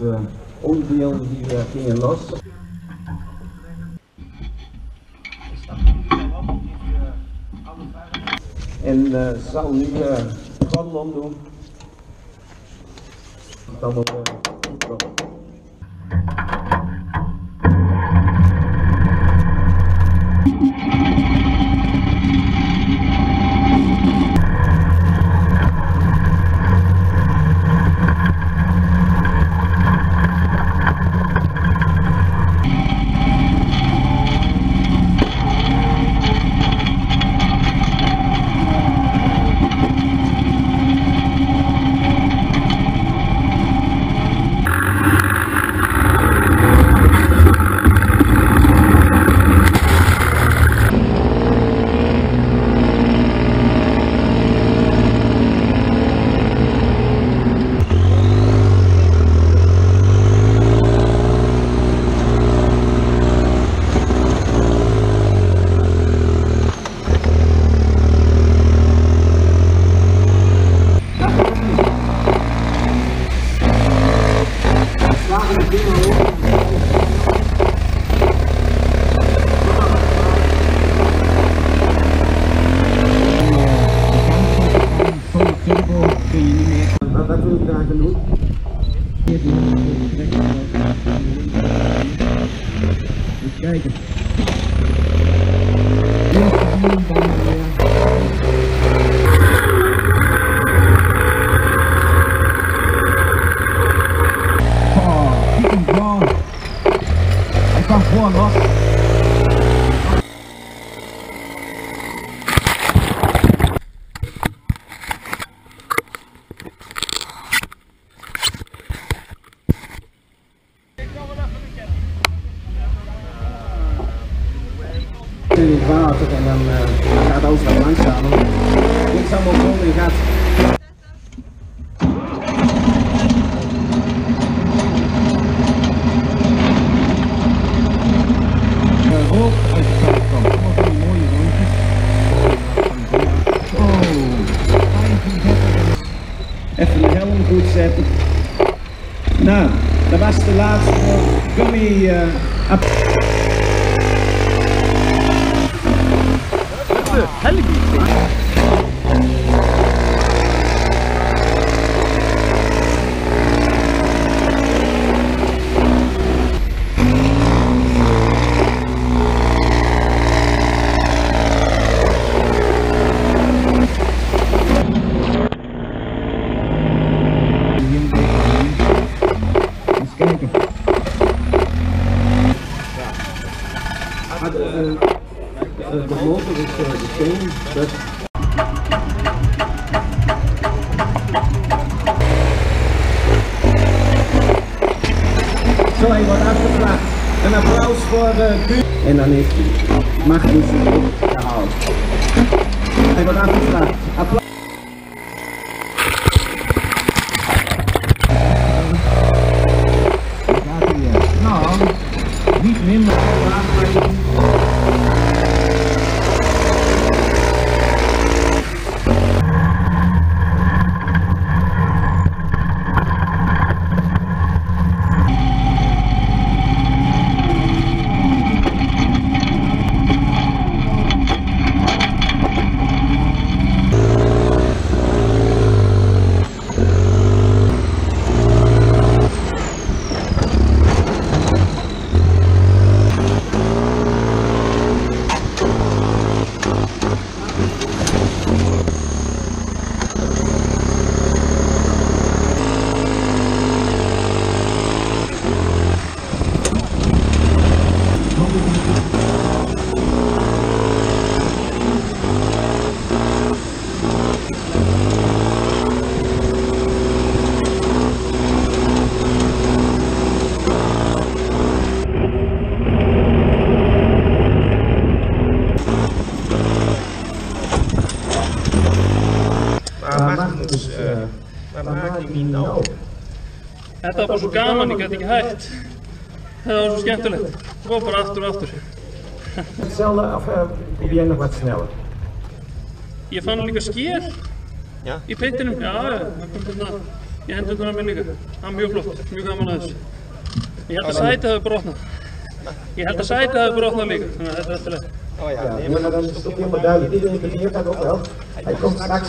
de onderdelen die we gingen los. En eh, zal nu uh, gordel doen. Dan moet we Kijken. Dit is in het water en dan uh, gaat alles wat langzamer. Niks gaat. Eh. Allemaal rondjes. Oh, 35 Even de helm goed zetten. Nou, dat was de laatste gummy. Uh, Hölle, Hölle geht's Hat, äh, de motor is uh, de steen. Dat Zo, hij wordt afgevraagd. Een applaus voor uh, Guus. En dan heeft Magnus ook gehaald. Hij wordt afgevraagd. Applaus. Hij. Nou, niet minder. Maar Magnus, uh, waar maak je die nou? Þetta var bara svo gaman, ég gæti ekki hægt. Þetta var svo skemmtilegt. Góð bara aftur og aftur. Hetzelfde jij nog wat sneller? Ég fann líka skél Ja? í peitinum. Já, það Ég hendurnar á mér líka. Það er mjög flott, mjög gaman að þessu. Ég held að sætið hafi brotnað. Ég held að sætið hafi brotnað líka, þannig að þetta er eftirlega. Ja, nee, maar dan is het ook helemaal duidelijk. Iedereen bekeert dat ook wel. Hij komt straks